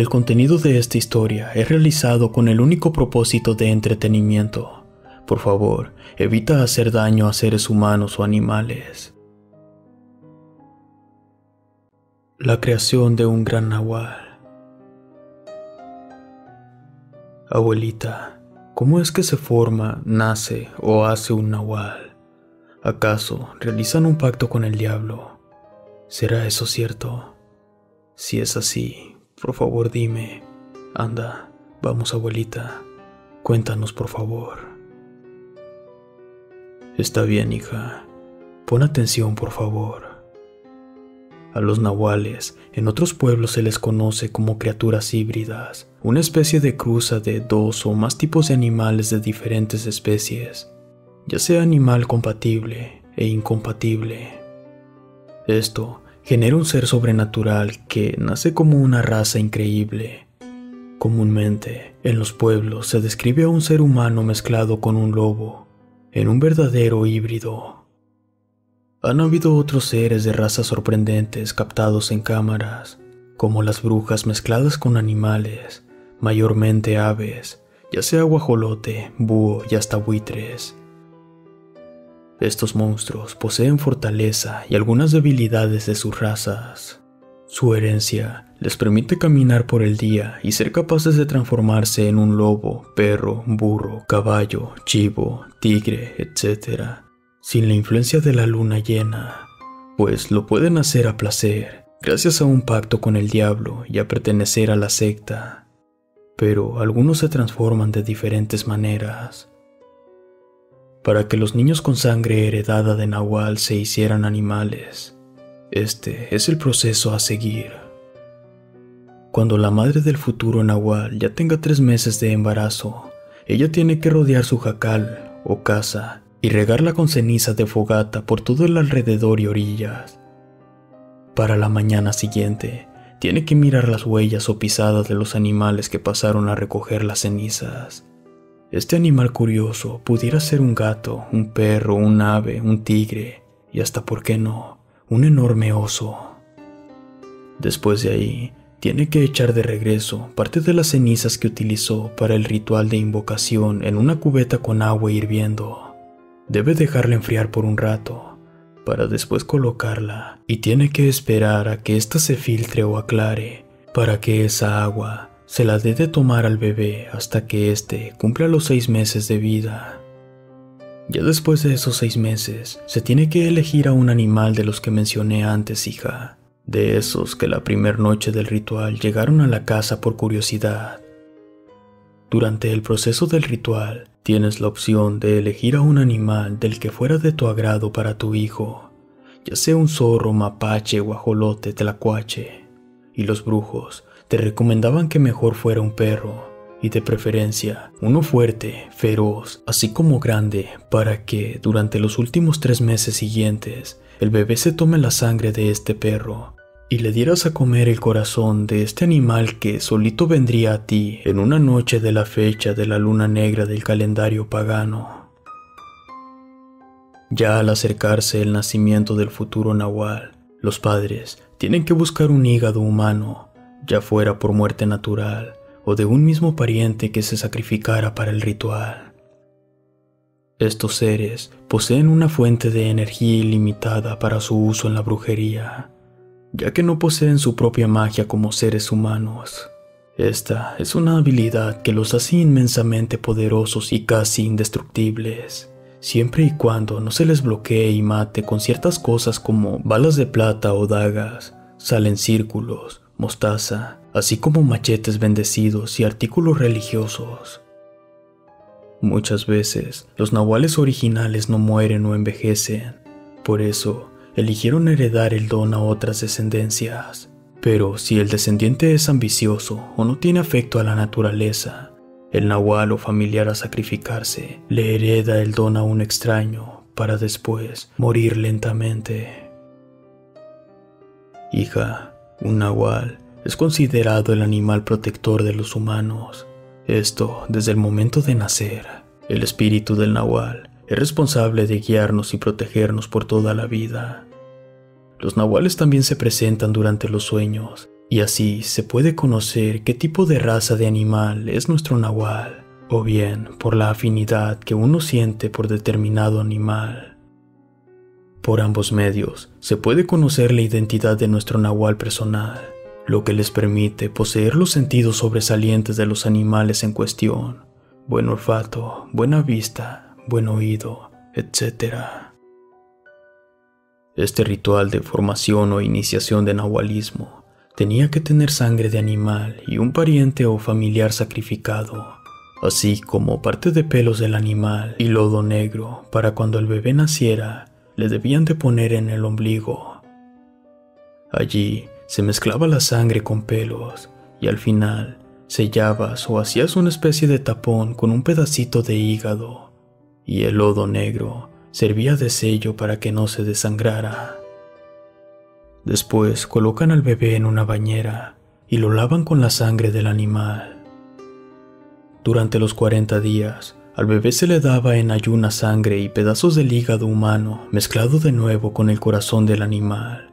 El contenido de esta historia es realizado con el único propósito de entretenimiento. Por favor, evita hacer daño a seres humanos o animales. La creación de un gran nahual. Abuelita, ¿cómo es que se forma, nace o hace un nahual? ¿Acaso realizan un pacto con el diablo? ¿Será eso cierto? Si es así, por favor dime. Anda, vamos abuelita. Cuéntanos, por favor. Está bien, hija. Pon atención, por favor. A los nahuales, en otros pueblos se les conoce como criaturas híbridas, una especie de cruza de dos o más tipos de animales de diferentes especies, ya sea animal compatible e incompatible. Esto genera un ser sobrenatural que nace como una raza increíble. Comúnmente, en los pueblos se describe a un ser humano mezclado con un lobo, en un verdadero híbrido. Han habido otros seres de razas sorprendentes captados en cámaras, como las brujas mezcladas con animales, mayormente aves, ya sea guajolote, búho y hasta buitres. Estos monstruos poseen fortaleza y algunas debilidades de sus razas. Su herencia les permite caminar por el día y ser capaces de transformarse en un lobo, perro, burro, caballo, chivo, tigre, etc., sin la influencia de la luna llena, pues lo pueden hacer a placer, gracias a un pacto con el diablo y a pertenecer a la secta. Pero algunos se transforman de diferentes maneras para que los niños con sangre heredada de Nahual se hicieran animales. Este es el proceso a seguir. Cuando la madre del futuro Nahual ya tenga tres meses de embarazo, ella tiene que rodear su jacal o casa y regarla con ceniza de fogata por todo el alrededor y orillas. Para la mañana siguiente, tiene que mirar las huellas o pisadas de los animales que pasaron a recoger las cenizas. Este animal curioso pudiera ser un gato, un perro, un ave, un tigre y hasta, ¿por qué no?, un enorme oso. Después de ahí, tiene que echar de regreso parte de las cenizas que utilizó para el ritual de invocación en una cubeta con agua hirviendo. Debe dejarla enfriar por un rato, para después colocarla, y tiene que esperar a que ésta se filtre o aclare, para que esa agua se la dé de tomar al bebé hasta que éste cumpla los seis meses de vida. Ya después de esos seis meses, se tiene que elegir a un animal de los que mencioné antes, hija, de esos que la primera noche del ritual llegaron a la casa por curiosidad. Durante el proceso del ritual, tienes la opción de elegir a un animal del que fuera de tu agrado para tu hijo, ya sea un zorro, mapache, guajolote, tlacuache, y los brujos te recomendaban que mejor fuera un perro, y de preferencia uno fuerte, feroz, así como grande, para que durante los últimos tres meses siguientes el bebé se tome la sangre de este perro y le dieras a comer el corazón de este animal que solito vendría a ti en una noche de la fecha de la luna negra del calendario pagano. Ya al acercarse el nacimiento del futuro nahual, los padres tienen que buscar un hígado humano ya fuera por muerte natural o de un mismo pariente que se sacrificara para el ritual. Estos seres poseen una fuente de energía ilimitada para su uso en la brujería, ya que no poseen su propia magia como seres humanos. Esta es una habilidad que los hace inmensamente poderosos y casi indestructibles, siempre y cuando no se les bloquee y mate con ciertas cosas como balas de plata o dagas, salen círculos mostaza, así como machetes bendecidos y artículos religiosos. Muchas veces los nahuales originales no mueren o envejecen, por eso eligieron heredar el don a otras descendencias. Pero si el descendiente es ambicioso o no tiene afecto a la naturaleza, el nahual o familiar a sacrificarse le hereda el don a un extraño para después morir lentamente. Hija, un nahual es considerado el animal protector de los humanos. Esto desde el momento de nacer. El espíritu del nahual es responsable de guiarnos y protegernos por toda la vida. Los nahuales también se presentan durante los sueños, Y así se puede conocer qué tipo de raza de animal es nuestro nahual, o bien por la afinidad que uno siente por determinado animal. Por ambos medios se puede conocer la identidad de nuestro nahual personal, lo que les permite poseer los sentidos sobresalientes de los animales en cuestión, buen olfato, buena vista, buen oído, etc. Este ritual de formación o iniciación de nahualismo tenía que tener sangre de animal y un pariente o familiar sacrificado, así como parte de pelos del animal y lodo negro para cuando el bebé naciera le debían de poner en el ombligo. Allí se mezclaba la sangre con pelos y al final sellabas o hacías una especie de tapón con un pedacito de hígado y el lodo negro servía de sello para que no se desangrara. Después colocan al bebé en una bañera y lo lavan con la sangre del animal. Durante los 40 días, al bebé se le daba en ayuna sangre y pedazos del hígado humano mezclado de nuevo con el corazón del animal.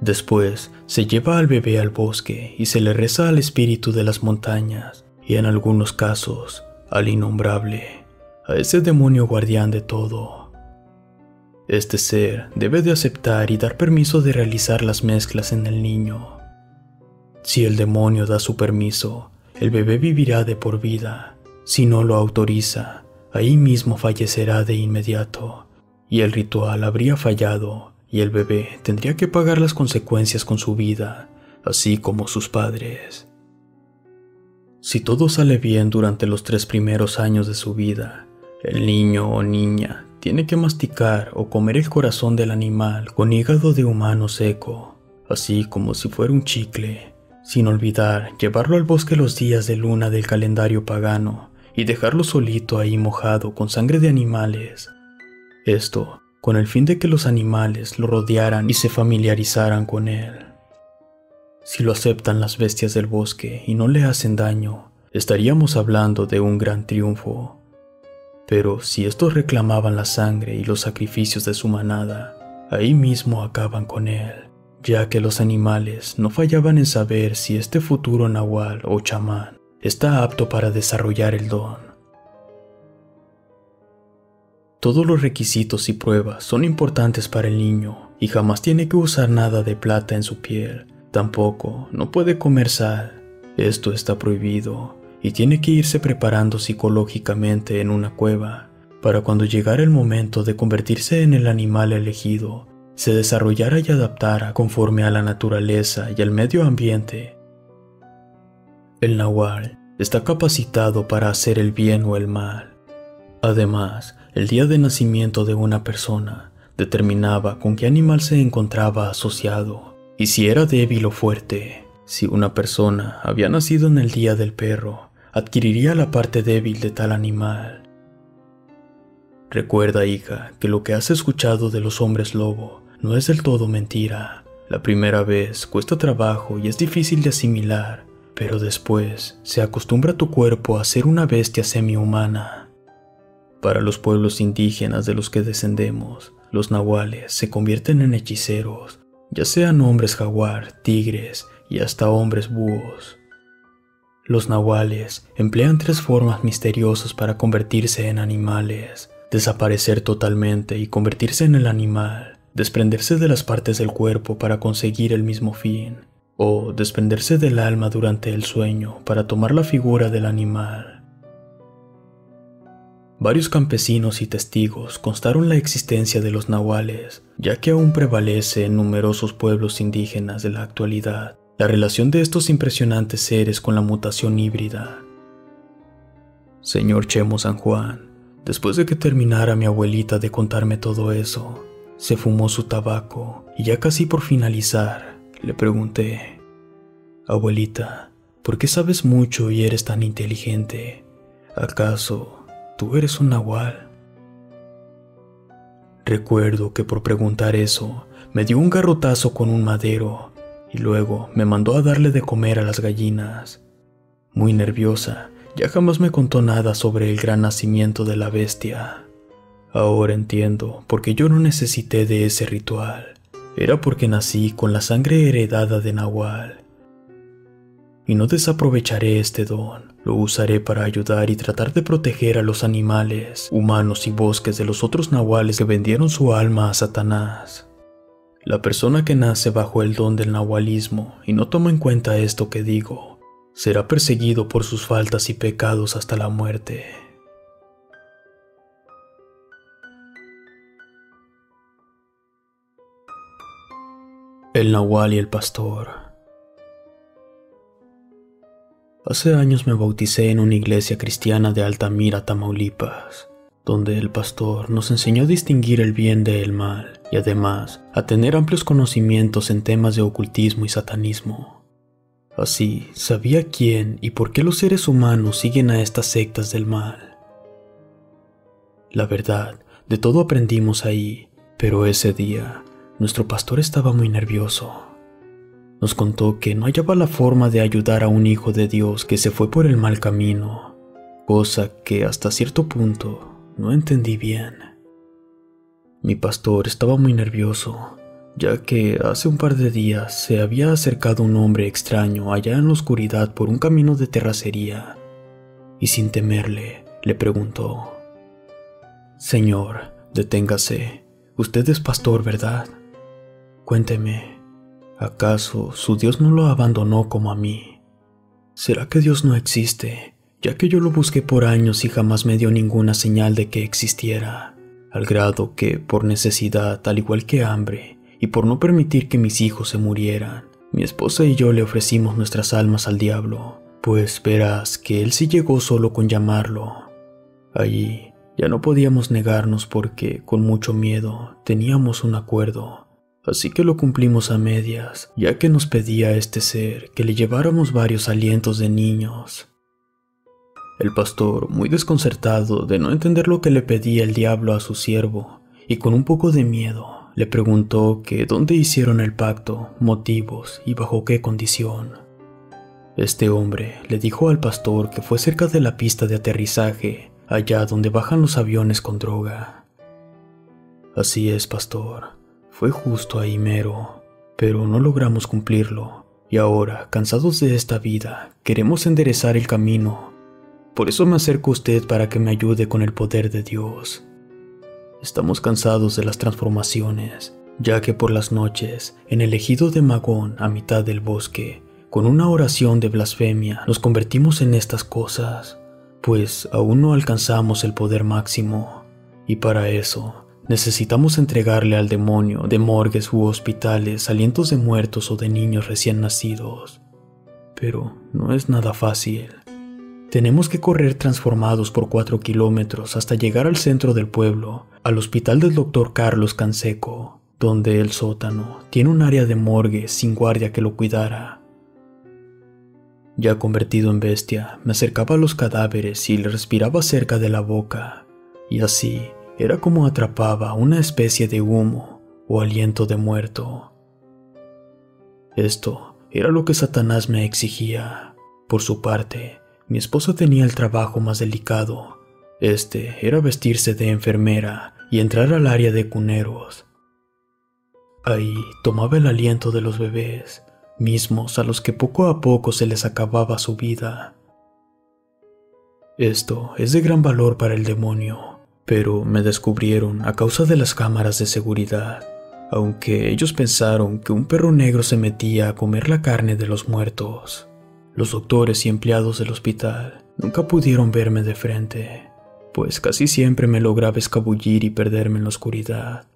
Después se lleva al bebé al bosque y se le reza al espíritu de las montañas y en algunos casos al innombrable a ese demonio guardián de todo. Este ser debe de aceptar y dar permiso de realizar las mezclas en el niño. Si el demonio da su permiso, el bebé vivirá de por vida. Si no lo autoriza, ahí mismo fallecerá de inmediato, y el ritual habría fallado, y el bebé tendría que pagar las consecuencias con su vida, así como sus padres. Si todo sale bien durante los tres primeros años de su vida, el niño o niña tiene que masticar o comer el corazón del animal con hígado de humano seco, así como si fuera un chicle, sin olvidar llevarlo al bosque los días de luna del calendario pagano y dejarlo solito ahí mojado con sangre de animales. Esto con el fin de que los animales lo rodearan y se familiarizaran con él. Si lo aceptan las bestias del bosque y no le hacen daño, estaríamos hablando de un gran triunfo. Pero si estos reclamaban la sangre y los sacrificios de su manada, ahí mismo acaban con él, ya que los animales no fallaban en saber si este futuro nahual o chamán está apto para desarrollar el don. Todos los requisitos y pruebas son importantes para el niño y jamás tiene que usar nada de plata en su piel. Tampoco, no puede comer sal. Esto está prohibido y tiene que irse preparando psicológicamente en una cueva para cuando llegara el momento de convertirse en el animal elegido, se desarrollara y adaptara conforme a la naturaleza y al medio ambiente. El nahual está capacitado para hacer el bien o el mal. Además, el día de nacimiento de una persona determinaba con qué animal se encontraba asociado y si era débil o fuerte. Si una persona había nacido en el día del perro, adquiriría la parte débil de tal animal. Recuerda, hija, que lo que has escuchado de los hombres lobo no es del todo mentira. La primera vez cuesta trabajo y es difícil de asimilar, pero después se acostumbra tu cuerpo a ser una bestia semi-humana. Para los pueblos indígenas de los que descendemos, los nahuales se convierten en hechiceros, ya sean hombres jaguar, tigres y hasta hombres búhos. Los nahuales emplean tres formas misteriosas para convertirse en animales, desaparecer totalmente y convertirse en el animal, desprenderse de las partes del cuerpo para conseguir el mismo fin, o desprenderse del alma durante el sueño para tomar la figura del animal. Varios campesinos y testigos constaron la existencia de los nahuales, ya que aún prevalece en numerosos pueblos indígenas de la actualidad la relación de estos impresionantes seres con la mutación híbrida. Señor Chemo San Juan, después de que terminara mi abuelita de contarme todo eso, se fumó su tabaco y ya casi por finalizar, le pregunté, Abuelita, ¿por qué sabes mucho y eres tan inteligente? ¿Acaso tú eres un nahual? Recuerdo que por preguntar eso, me dio un garrotazo con un madero y luego me mandó a darle de comer a las gallinas. Muy nerviosa, ya jamás me contó nada sobre el gran nacimiento de la bestia. Ahora entiendo por qué yo no necesité de ese ritual. Era porque nací con la sangre heredada de Nahual y no desaprovecharé este don. Lo usaré para ayudar y tratar de proteger a los animales, humanos y bosques de los otros nahuales que vendieron su alma a Satanás. La persona que nace bajo el don del nahualismo y no toma en cuenta esto que digo, será perseguido por sus faltas y pecados hasta la muerte. El Nahual y el Pastor Hace años me bauticé en una iglesia cristiana de Altamira, Tamaulipas, donde el pastor nos enseñó a distinguir el bien del mal y además a tener amplios conocimientos en temas de ocultismo y satanismo. Así, sabía quién y por qué los seres humanos siguen a estas sectas del mal. La verdad, de todo aprendimos ahí, pero ese día, nuestro pastor estaba muy nervioso nos contó que no hallaba la forma de ayudar a un hijo de Dios que se fue por el mal camino, cosa que hasta cierto punto no entendí bien. Mi pastor estaba muy nervioso, ya que hace un par de días se había acercado un hombre extraño allá en la oscuridad por un camino de terracería, y sin temerle le preguntó, Señor, deténgase, usted es pastor, ¿verdad? Cuénteme, ¿Acaso su Dios no lo abandonó como a mí? ¿Será que Dios no existe, ya que yo lo busqué por años y jamás me dio ninguna señal de que existiera? Al grado que, por necesidad, al igual que hambre, y por no permitir que mis hijos se murieran, mi esposa y yo le ofrecimos nuestras almas al diablo, pues verás que él sí llegó solo con llamarlo. Allí ya no podíamos negarnos porque, con mucho miedo, teníamos un acuerdo Así que lo cumplimos a medias, ya que nos pedía a este ser que le lleváramos varios alientos de niños. El pastor, muy desconcertado de no entender lo que le pedía el diablo a su siervo, y con un poco de miedo, le preguntó que dónde hicieron el pacto, motivos y bajo qué condición. Este hombre le dijo al pastor que fue cerca de la pista de aterrizaje, allá donde bajan los aviones con droga. Así es, pastor. Fue justo ahí mero, pero no logramos cumplirlo, y ahora, cansados de esta vida, queremos enderezar el camino. Por eso me acerco a usted para que me ayude con el poder de Dios. Estamos cansados de las transformaciones, ya que por las noches, en el ejido de Magón, a mitad del bosque, con una oración de blasfemia, nos convertimos en estas cosas, pues aún no alcanzamos el poder máximo, y para eso Necesitamos entregarle al demonio de morgues u hospitales alientos de muertos o de niños recién nacidos. Pero no es nada fácil. Tenemos que correr transformados por cuatro kilómetros hasta llegar al centro del pueblo, al hospital del doctor Carlos Canseco, donde el sótano tiene un área de morgue sin guardia que lo cuidara. Ya convertido en bestia, me acercaba a los cadáveres y le respiraba cerca de la boca, y así era como atrapaba una especie de humo o aliento de muerto. Esto era lo que Satanás me exigía. Por su parte, mi esposa tenía el trabajo más delicado. Este era vestirse de enfermera y entrar al área de cuneros. Ahí tomaba el aliento de los bebés, mismos a los que poco a poco se les acababa su vida. Esto es de gran valor para el demonio, pero me descubrieron a causa de las cámaras de seguridad, aunque ellos pensaron que un perro negro se metía a comer la carne de los muertos. Los doctores y empleados del hospital nunca pudieron verme de frente, pues casi siempre me lograba escabullir y perderme en la oscuridad.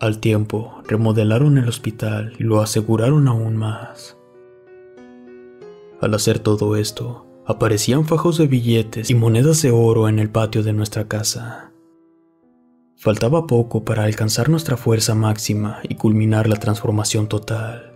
Al tiempo, remodelaron el hospital y lo aseguraron aún más. Al hacer todo esto, aparecían fajos de billetes y monedas de oro en el patio de nuestra casa. Faltaba poco para alcanzar nuestra fuerza máxima y culminar la transformación total.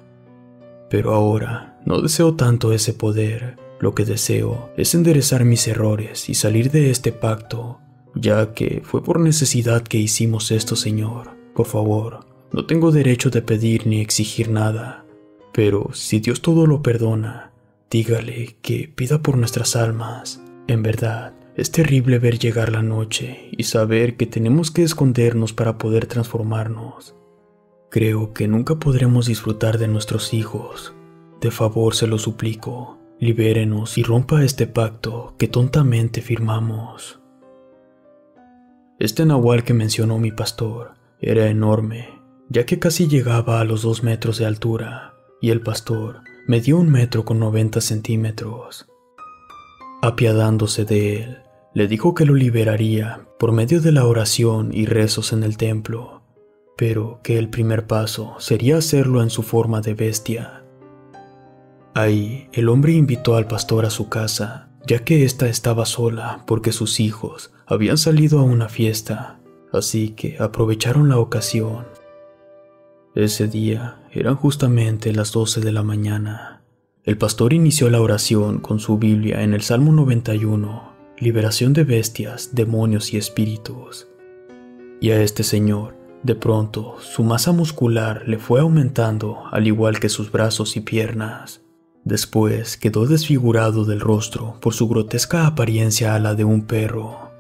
Pero ahora no deseo tanto ese poder, lo que deseo es enderezar mis errores y salir de este pacto, ya que fue por necesidad que hicimos esto, Señor. Por favor, no tengo derecho de pedir ni exigir nada, pero si Dios todo lo perdona, Dígale que pida por nuestras almas. En verdad, es terrible ver llegar la noche y saber que tenemos que escondernos para poder transformarnos. Creo que nunca podremos disfrutar de nuestros hijos, De favor se lo suplico, libérenos y rompa este pacto que tontamente firmamos. Este nahual que mencionó mi pastor era enorme, ya que casi llegaba a los dos metros de altura, y el pastor dio un metro con noventa centímetros. Apiadándose de él, le dijo que lo liberaría por medio de la oración y rezos en el templo, pero que el primer paso sería hacerlo en su forma de bestia. Ahí el hombre invitó al pastor a su casa, ya que ésta estaba sola porque sus hijos habían salido a una fiesta, así que aprovecharon la ocasión. Ese día eran justamente las 12 de la mañana. El pastor inició la oración con su Biblia en el Salmo 91, liberación de bestias, demonios y espíritus. Y a este señor, de pronto, su masa muscular le fue aumentando al igual que sus brazos y piernas. Después quedó desfigurado del rostro por su grotesca apariencia a la de un perro.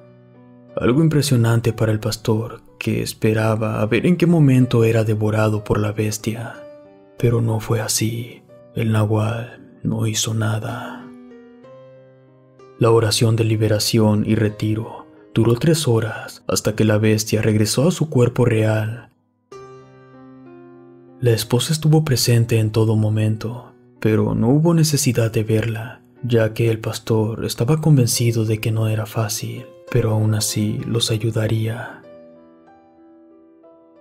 Algo impresionante para el pastor, que esperaba a ver en qué momento era devorado por la bestia. Pero no fue así. El nahual no hizo nada. La oración de liberación y retiro duró tres horas hasta que la bestia regresó a su cuerpo real. La esposa estuvo presente en todo momento, pero no hubo necesidad de verla, ya que el pastor estaba convencido de que no era fácil pero aún así los ayudaría.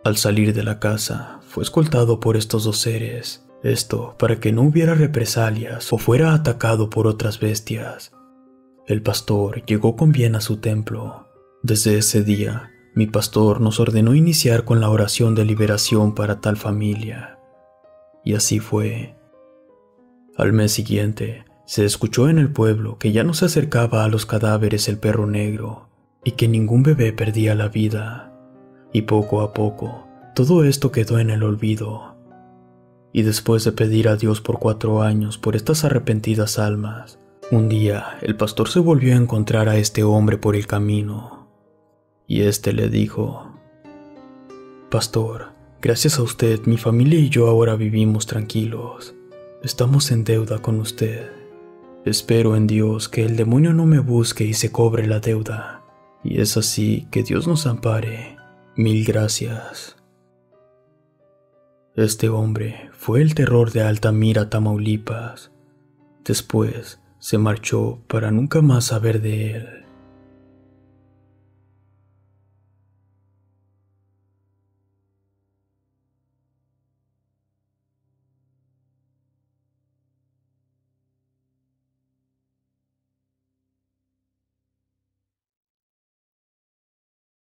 Al salir de la casa, fue escoltado por estos dos seres, esto para que no hubiera represalias o fuera atacado por otras bestias. El pastor llegó con bien a su templo. Desde ese día, mi pastor nos ordenó iniciar con la oración de liberación para tal familia. Y así fue. Al mes siguiente, se escuchó en el pueblo que ya no se acercaba a los cadáveres el perro negro y que ningún bebé perdía la vida. Y poco a poco, todo esto quedó en el olvido. Y después de pedir a Dios por cuatro años por estas arrepentidas almas, un día el pastor se volvió a encontrar a este hombre por el camino. Y éste le dijo, Pastor, gracias a usted mi familia y yo ahora vivimos tranquilos. Estamos en deuda con usted. Espero en Dios que el demonio no me busque y se cobre la deuda. Y es así que Dios nos ampare. Mil gracias. Este hombre fue el terror de Altamira, Tamaulipas. Después se marchó para nunca más saber de él.